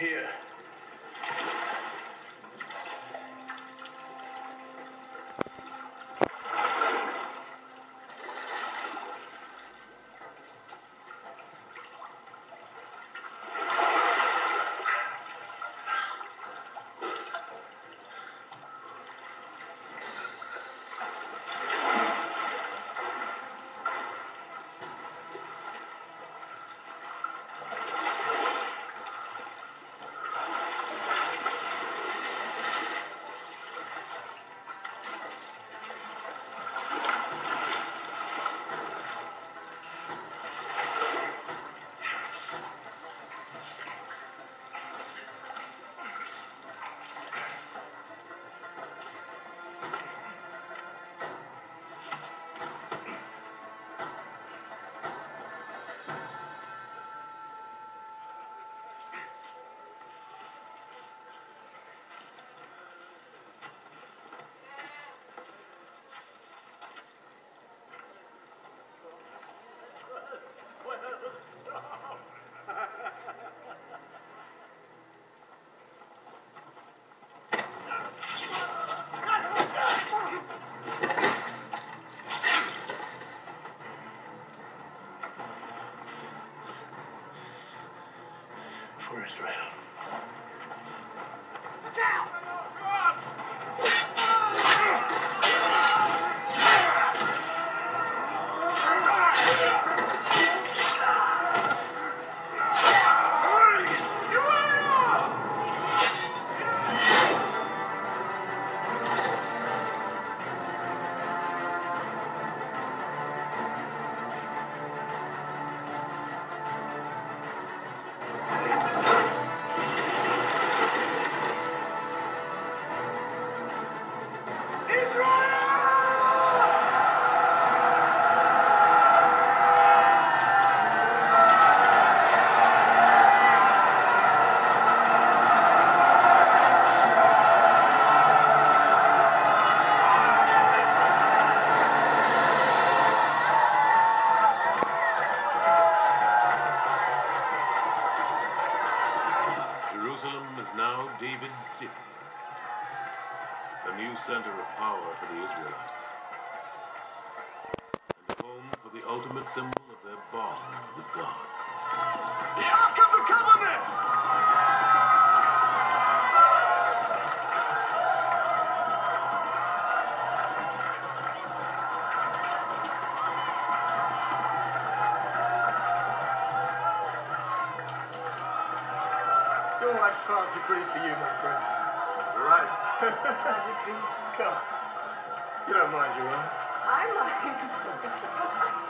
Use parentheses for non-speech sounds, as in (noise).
Here. For Israel. Jerusalem is now David's city, a new center of power for the Israelites, and a home for the ultimate symbol of their bond with God. The Ark of the Covenant! Your wife's far too pretty for you, my friend. You're right. (laughs) Majesty, come. You don't mind, you will? I mind. (laughs)